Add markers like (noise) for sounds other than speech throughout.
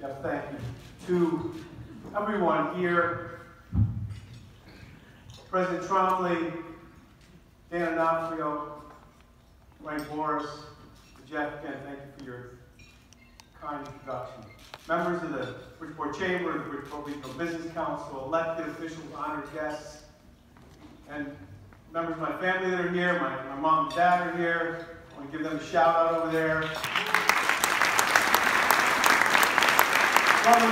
Jeff, thank you. To everyone here, President Trombley, Dan Onofrio, Frank Morris, Jeff, again, thank you for your kind introduction. Members of the Bridgeport Chamber, the Bridgeport Regional Business Council, elected officials, honored guests, and members of my family that are here, my, my mom and dad are here. I want to give them a shout out over there. By the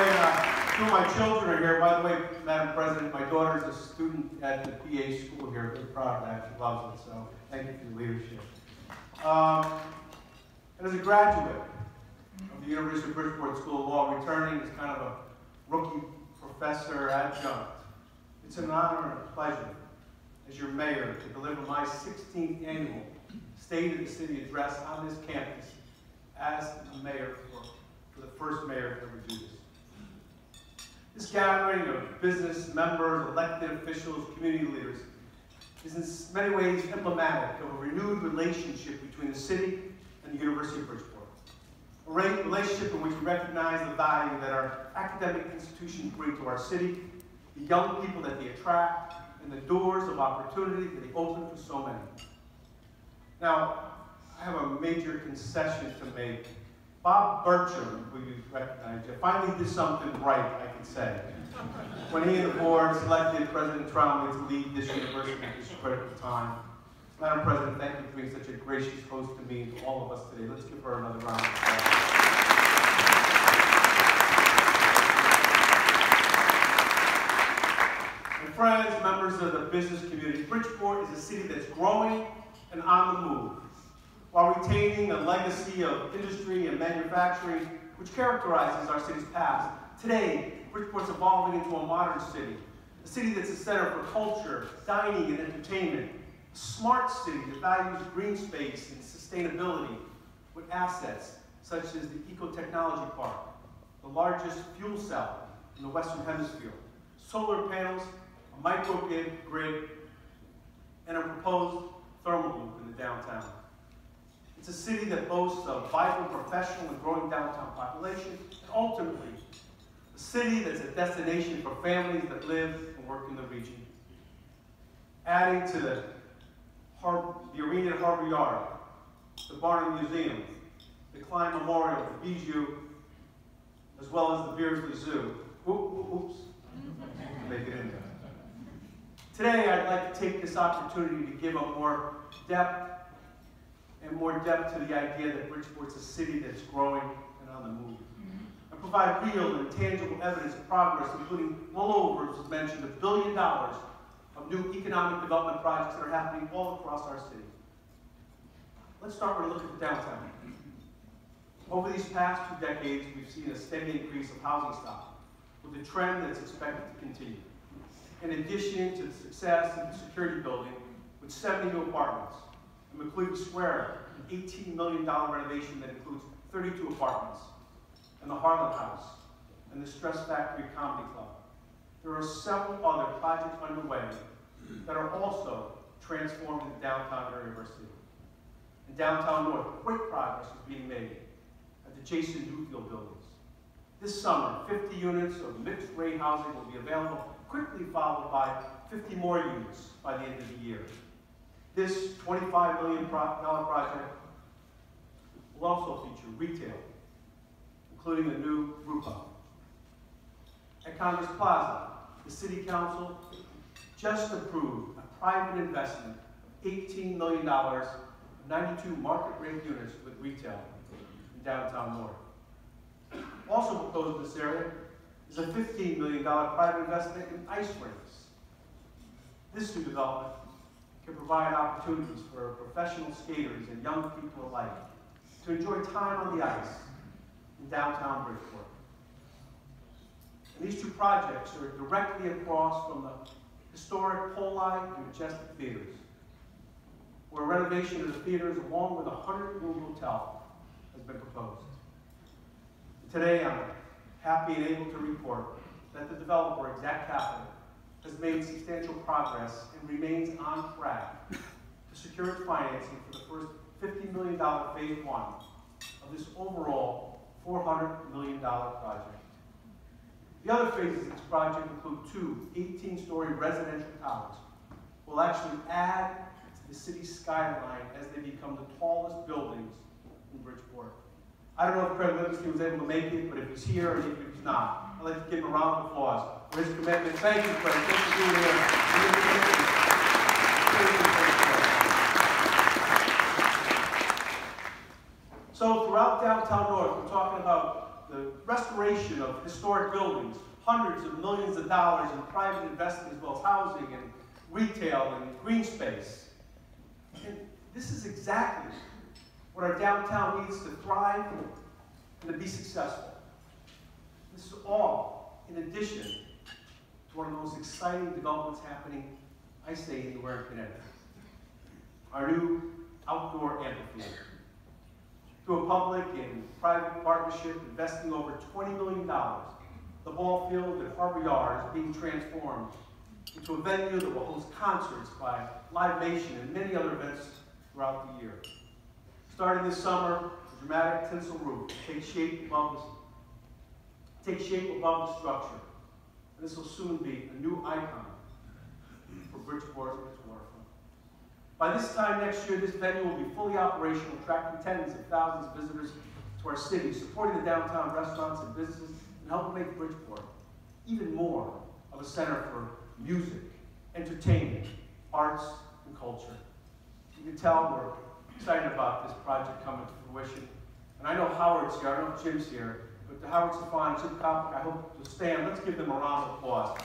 way, two of my children are here. By the way, Madam President, my daughter is a student at the PA school here. Very proud of that. She loves it. So thank you for your leadership. Um, and as a graduate of the University of Bridgeport School of Law, returning as kind of a rookie professor adjunct, it's an honor and a pleasure as your mayor to deliver my 16th annual State of the City address on this campus as the mayor for, for the first mayor to ever do this. This gathering of business members, elected officials, community leaders is in many ways emblematic of a renewed relationship between the city and the University of Bridgeport. A relationship in which we recognize the value that our academic institutions bring to our city, the young people that they attract, and the doors of opportunity that they open for so many. Now, I have a major concession to make. Bob Berchem, who you recognize, finally did something right, I can say. When he and the board selected President Trombley to lead this university at this critical time. Madam President, thank you for being such a gracious host to me and to all of us today. Let's give her another round of applause. And friends, members of the business community, Bridgeport is a city that's growing and on the move, while retaining a legacy of industry and manufacturing which characterizes our city's past. Today, Bridgeport's evolving into a modern city, a city that's a center for culture, dining, and entertainment, a smart city that values green space and sustainability with assets such as the Eco-Technology Park, the largest fuel cell in the Western Hemisphere, solar panels, a microgrid, and a proposed thermal loop in the downtown. It's a city that boasts a vibrant professional and growing downtown population, and ultimately, a city that's a destination for families that live and work in the region. Adding to the, the arena at Harbor Yard, the Barnum Museum, the Klein Memorial, the Bijou, as well as the Beardsley Zoo. Oops, make it in there. Today, I'd like to take this opportunity to give a more depth and more depth to the idea that Bridgeport's a city that's growing and on the move. Mm-hmm. And provide real and tangible evidence of progress, including well over, as was mentioned, a billion dollars of new economic development projects that are happening all across our city. Let's start with a look at the downtown. Over these past two decades, we've seen a steady increase of housing stock, with a trend that's expected to continue. In addition to the success of the security building, with 70 new apartments, McLeod Square, an $18 million renovation that includes 32 apartments, and the Harlan House, and the Stress Factory Comedy Club. There are several other projects underway that are also transforming the downtown area of our city. In downtown North, great progress is being made at the Jayson Newfield buildings. This summer, 50 units of mixed-grade housing will be available, quickly followed by 50 more units by the end of the year. This $25 million project will also feature retail, including a new hub. At Congress Plaza, the City Council just approved a private investment of $18 million, 92 market rate units with retail in downtown North. Also proposed in this area is a $15 million private investment in ice rinks. This new development can provide opportunities for professional skaters and young people alike to enjoy time on the ice in downtown Bridgeport. And these two projects are directly across from the historic Poli and Majestic Theaters, where renovation of the theaters along with a 100-room hotel has been proposed. Today, I'm happy and able to report that the developer, Exact Capital, has made substantial progress and remains on track to secure its financing for the first $50 million phase one of this overall $400 million project. The other phases of this project include two 18-story residential towers. We'll actually add to the city's skyline as they become the tallest buildings in Bridgeport. I don't know if Craig Livingston was able to make it, but if he's here or if he's not, I'd like to give him a round of applause his commitment. Thank you, here. So throughout downtown North, we're talking about the restoration of historic buildings, hundreds of millions of dollars in private investment as well as housing and retail and green space. And this is exactly what our downtown needs to thrive and to be successful. This is all in addition to one of the most exciting developments happening, I say, anywhere in Connecticut. Our new outdoor amphitheater. Through a public and private partnership investing over $20 million, the ball field at Harbor Yard is being transformed into a venue that will host concerts by Live Nation and many other events throughout the year. Starting this summer, the dramatic tinsel roof takes shape above the, takes shape above the structure. And this will soon be a new icon for Bridgeport and its waterfront. By this time next year, this venue will be fully operational, attracting tens of thousands of visitors to our city, supporting the downtown restaurants and businesses, and helping make Bridgeport even more of a center for music, entertainment, arts, and culture. You can tell we're excited about this project coming to fruition. And I know Howard's here, I know Jim's here, but to Howard Saffan, Jim Koplik, I hope to stand. Let's give them a round of applause.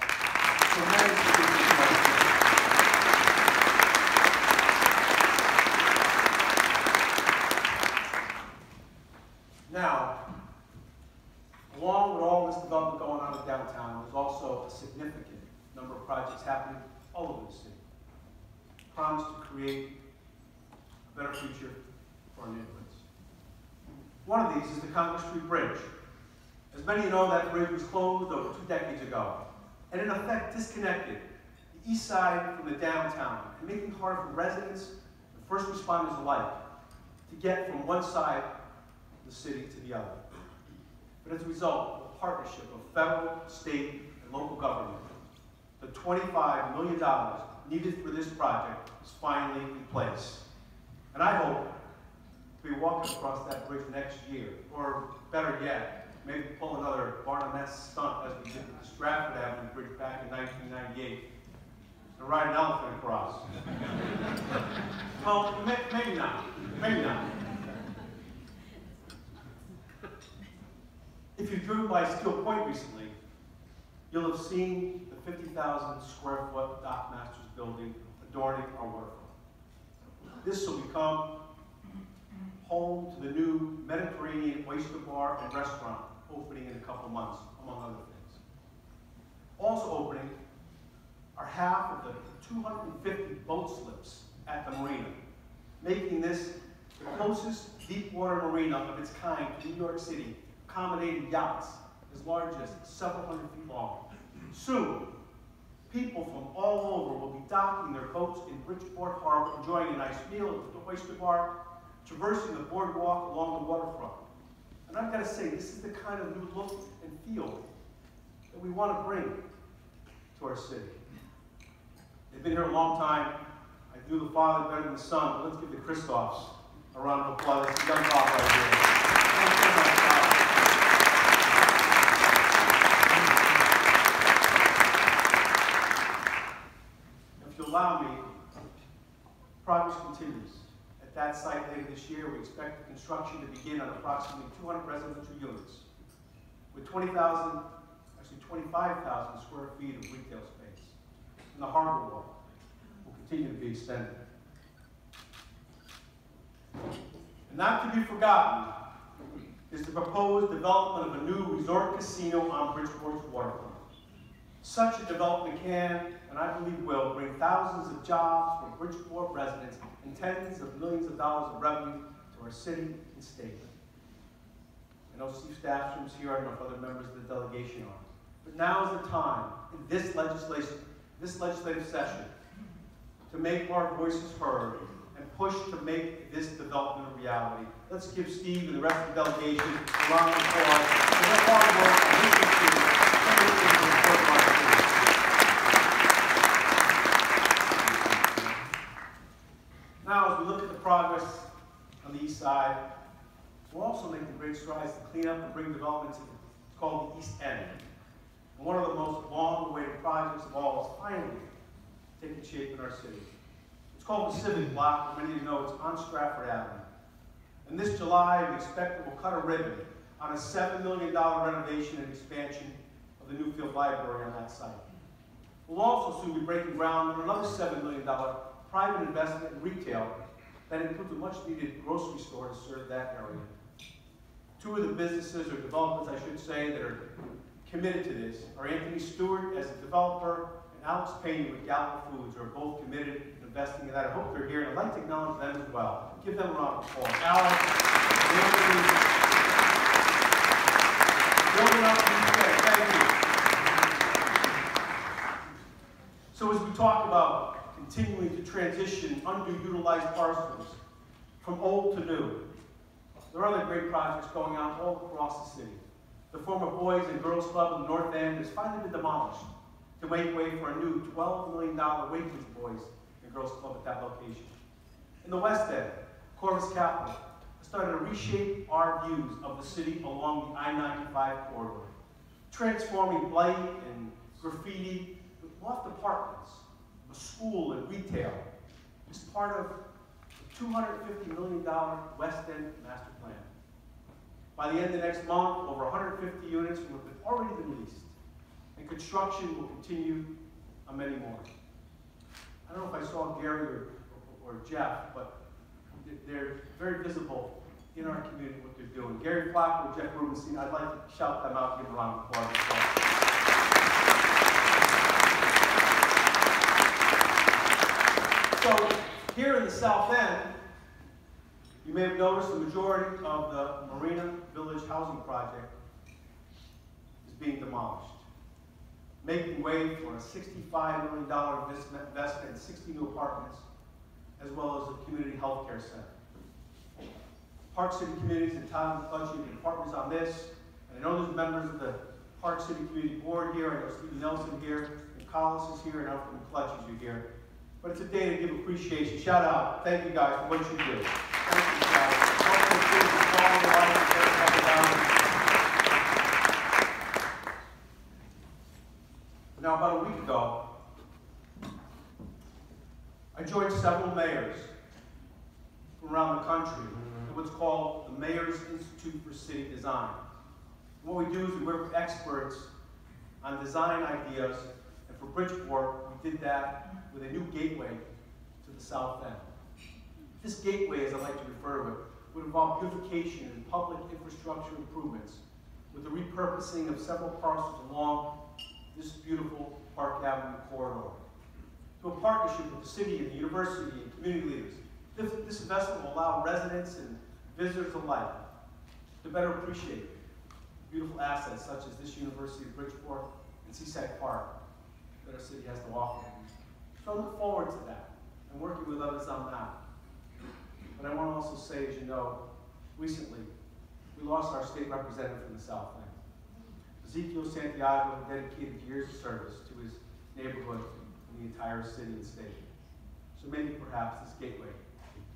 Now, along with all this development going on in downtown, there's also a significant number of projects happening all over the city. Promise to create a better future for our neighborhoods. One of these is the Congress Street Bridge. As many know, that bridge was closed over two decades ago, and in effect disconnected the east side from the downtown, and making it hard for residents and first responders alike to get from one side of the city to the other. But as a result, of the partnership of federal, state, and local government, the $25 million needed for this project is finally in place. And I hope to be walking across that bridge next year, or better yet, maybe pull another Barnum-esque stunt as we did with the Stratford Avenue Bridge back in 1998, and ride an elephant across. (laughs) well, maybe not, maybe not. If you've drove by Steel Point recently, you'll have seen the 50,000 square foot Dock Masters building adorning our waterfront. This will become home to the new Mediterranean oyster bar and restaurant opening in a couple months, among other things. Also opening are half of the 250 boat slips at the marina, making this the closest deep water marina of its kind to New York City, accommodating yachts as large as several hundred feet long. Soon, people from all over will be docking their boats in Bridgeport Harbor, enjoying a nice meal at the oyster bar, traversing the boardwalk along the waterfront. And I've got to say, this is the kind of new look and feel that we want to bring to our city. They've been here a long time. I do the father better than the son, but let's give the Christophs a round of applause. It's a young pop right here. If you allow me, progress continues. At that site later this year, we expect construction to begin on approximately 200 residential units with 20,000, actually 25,000 square feet of retail space. And the harbor wall will continue to be extended. And not to be forgotten is the proposed development of a new resort casino on Bridgeport's waterfront. Such a development can, and I believe will, bring thousands of jobs for Bridgeport residents and tens of millions of dollars of revenue to our city and state. I know Steve Stafford's here, I don't know if other members of the delegation are. But now is the time, in this legislation, this legislative session, to make our voices heard and push to make this development a reality. Let's give Steve and the rest of the delegation a round of applause for their hard work on this issue and this is an important part of the city. Now, as we look at the progress on the east side, we're also making great strides to clean up and bring development to called the East End. And one of the most long-awaited projects of all is finally taking shape in our city. It's called the Civic Block, and many of you know it's on Stratford Avenue. And this July, we expect that we'll cut a ribbon on a $7 million renovation and expansion of the Newfield Library on that site. We'll also soon be breaking ground on another $7 million private investment in retail that includes a much-needed grocery store to serve that area. Two of the businesses or developments, I should say, that are committed to this are Anthony Stewart as a developer and Alex Payne with Gallup Foods are both committed to investing in that. I hope they're here, and I'd like to acknowledge them as well. Give them a round of applause. Alex, Anthony, thank you. So as we talk about continuing to transition underutilized parcels from old to new, there are other great projects going on all across the city. The former Boys and Girls Club in the North End has finally been demolished to make way for a new $12 million Wakeman's Boys and Girls Club at that location. In the West End, Corvus Capital has started to reshape our views of the city along the I-95 corridor, transforming blight and graffiti with loft apartments, a school and retail as part of $250 million West End master plan. By the end of next month, over 150 units will have already been leased, and construction will continue on many more. I don't know if I saw Gary or, or Jeff, but they're very visible in our community what they're doing. Gary Flock or Jeff Rubenstein, I'd like to shout them out, give a round of applause. as well. So here in the south end, you may have noticed the majority of the Marina Village housing project is being demolished, making way for a $65 million investment in 60 new apartments, as well as a community health care center. Park City Town McClutchy have been partners on this, and I know there's members of the Park City Community Board here, I know Steve Nelson here, and Collis is here, and Alfred McClutchy is here. But it's a day to give appreciation. Shout out. Thank you guys for what you do. Thank you, guys. Welcome to the Fall of Life, everybody. Now, about a week ago, I joined several mayors from around the country mm-hmm. in what's called the Mayor's Institute for City Design. What we do is we work with experts on design ideas, and for Bridgeport, we did that with a new gateway to the south end. This gateway, as I like to refer to it, would involve beautification and public infrastructure improvements with the repurposing of several parcels along this beautiful Park Avenue corridor. Through a partnership with the city and the university and community leaders, this, this investment will allow residents and visitors alike to better appreciate beautiful assets such as this University of Bridgeport and Seaside Park that our city has to offer. So I look forward to that and working with others on that. But I want to also say, as you know, recently we lost our state representative from the South End. Ezekiel Santiago dedicated years of service to his neighborhood and the entire city and state. So maybe perhaps this gateway,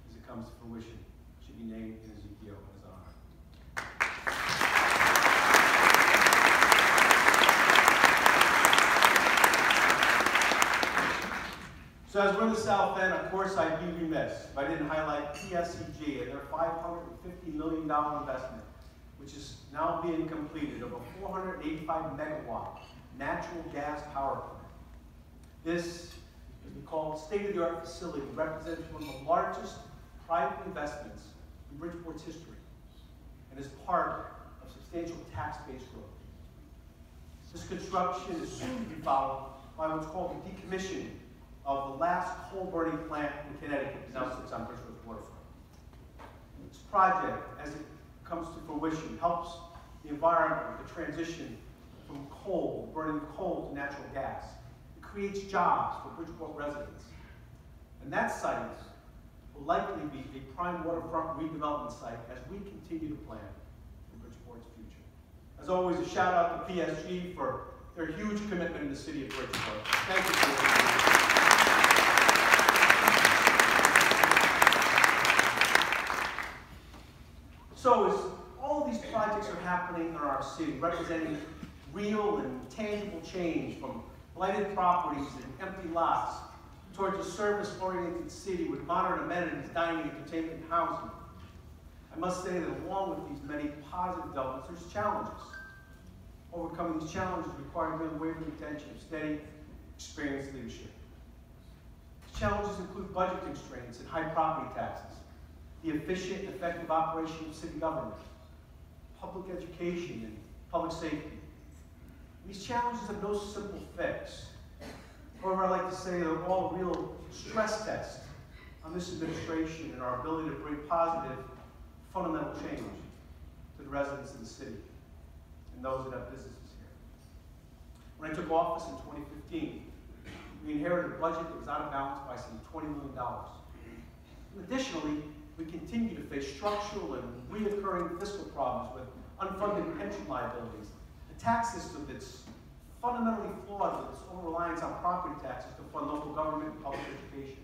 as it comes to fruition, should be named in Ezekiel in his honor. So as we're in the South End, of course I'd be remiss if I didn't highlight PSEG and their $550 million investment, which is now being completed of a 485 megawatt natural gas power plant. This, as we state-of-the-art facility, represents one of the largest private investments in Bridgeport's history and is part of substantial tax base growth. This construction is soon to be followed by what's called the decommissioning of the last coal burning plant in Connecticut, now sits on Bridgeport's waterfront. This project, as it comes to fruition, helps the environment with the transition from coal, burning coal to natural gas. It creates jobs for Bridgeport residents. And that site will likely be a prime waterfront redevelopment site as we continue to plan for Bridgeport's future. As always, a shout out to PSEG for their huge commitment in the city of Bridgeport. Thank you for what you do. So as all these projects are happening in our city, representing real and tangible change from blighted properties and empty lots towards a service-oriented city with modern amenities, dining, entertainment, and housing. I must say that along with these many positive developments, there's challenges. Overcoming these challenges requires unwavering attention steady, experienced leadership. Challenges include budget constraints and high property taxes, the efficient and effective operation of city government, public education, and public safety. These challenges have no simple fix. However, I like to say they're all real stress tests on this administration and our ability to bring positive, fundamental change to the residents of the city and those that have businesses here. When I took office in 2015, we inherited a budget that was out of balance by some $20 million. Additionally, we continue to face structural and reoccurring fiscal problems with unfunded pension liabilities, a tax system that's fundamentally flawed with its over-reliance on property taxes to fund local government and public education.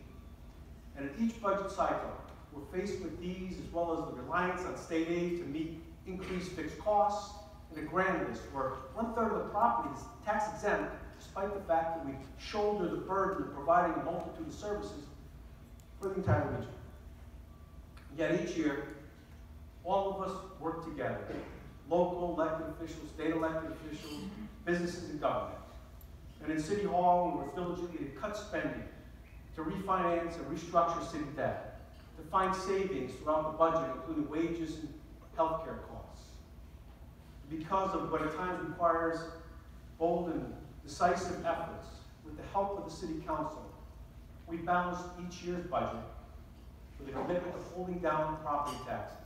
And at each budget cycle, we're faced with these as well as the reliance on state aid to meet increased fixed costs and a grand list where one-third of the property is tax exempt despite the fact that we shoulder the burden of providing a multitude of services for the entire region. Yet each year, all of us work together, local elected officials, state elected officials, businesses and government. And in City Hall, we work diligently to cut spending, to refinance and restructure city debt, to find savings throughout the budget, including wages and healthcare costs. Because of what at times requires bold and decisive efforts, with the help of the City Council, we balance each year's budget with a commitment to holding down property taxes.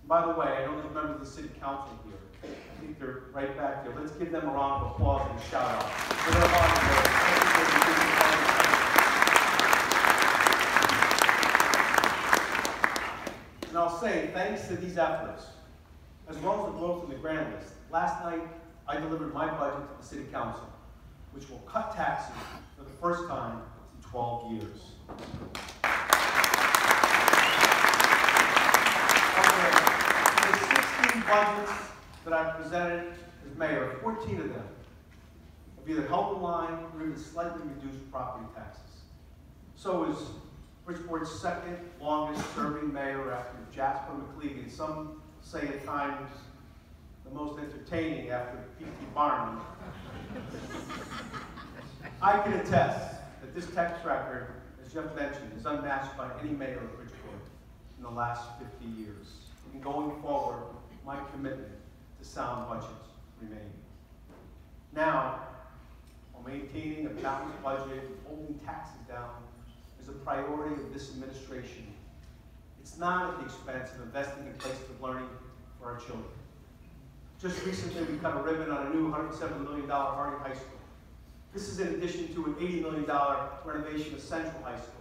And by the way, I know there's members of the City Council here. I think they're right back there. Let's give them a round of applause and a shout out. For their. And I'll say, thanks to these efforts, as well as the growth in the grand list, last night I delivered my budget to the City Council, which will cut taxes for the first time in 12 years. Okay, the 16 budgets that I presented as mayor, 14 of them have either held the line or even slightly reduced property taxes. So is Bridgeport's second longest serving mayor after Jasper McLevy. Some say at times the most entertaining after P.T. Barnum. I can attest that this tax record, as Jeff mentioned, is unmatched by any mayor of Bridgeport in the last 50 years. And going forward, my commitment to sound budgets remain. Now, while maintaining a balanced budget and holding taxes down is a priority of this administration, it's not at the expense of investing in places of learning for our children. Just recently, we cut a ribbon on a new $107 million Harding High School. This is in addition to an $80 million renovation of Central High School.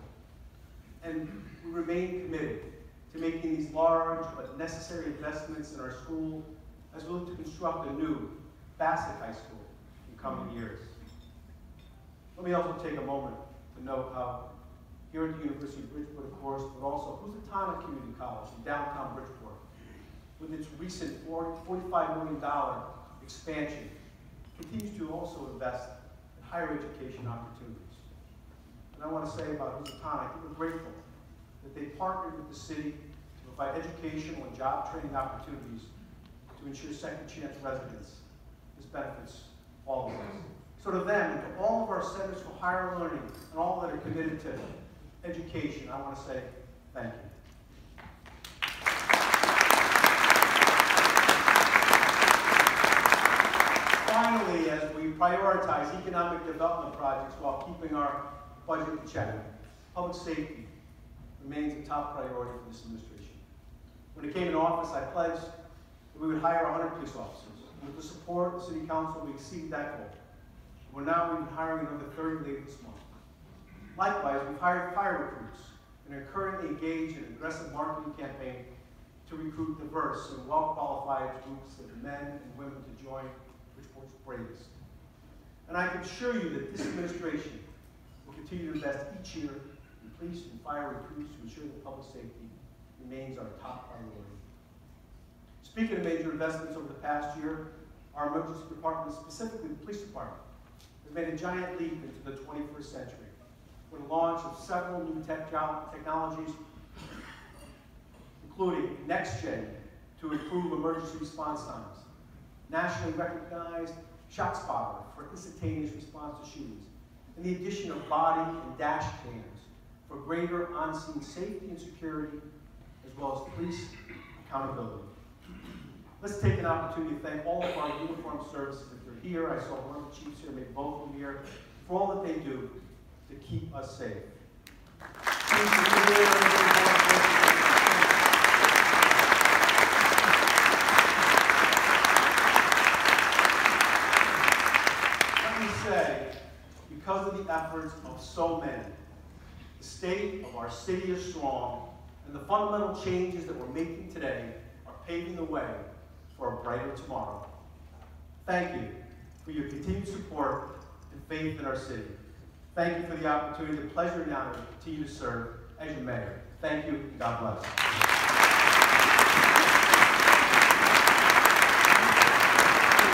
And we remain committed to making these large but necessary investments in our school as we look to construct a new Bassick High School in coming years. Let me also take a moment to note how here at the University of Bridgeport, of course, but also Housatonic Community College in downtown Bridgeport, with its recent $45 million expansion, continues to also invest in higher education opportunities. And I want to say about Housatonic, we're grateful that they partnered with the city to provide educational and job training opportunities to ensure second chance residents. This benefits all of us. So to them and to all of our centers for higher learning and all that are committed to education, I want to say thank you. Finally, as we prioritize economic development projects while keeping our budget in check, public safety remains a top priority for this administration. When it came into office, I pledged that we would hire 100 police officers. With the support of the City Council, we exceeded that goal. We're now even hiring another 30 later this month. Likewise, we've hired fire recruits and are currently engaged in an aggressive marketing campaign to recruit diverse and well-qualified groups of men and women to join Bridgeport's bravest. And I can assure you that this administration will continue to invest each year in police and fire recruits to ensure that public safety remains our top priority. Speaking of major investments over the past year, our emergency department, specifically the police department, has made a giant leap into the 21st century with the launch of several new tech technologies, including NextGen to improve emergency response times, nationally recognized ShotSpotter for instantaneous response to shootings, and the addition of body and dash cams for greater on-scene safety and security, as well as police accountability. Let's take an opportunity to thank all of our uniformed services. If they're here, I saw one of the chiefs here, maybe both of them here, for all that they do to keep us safe. Let me say, because of the efforts of so many, the state of our city is strong, and the fundamental changes that we're making today are paving the way for a brighter tomorrow. Thank you for your continued support and faith in our city. Thank you for the opportunity, the pleasure and honor to continue to serve as your mayor. Thank you, God bless.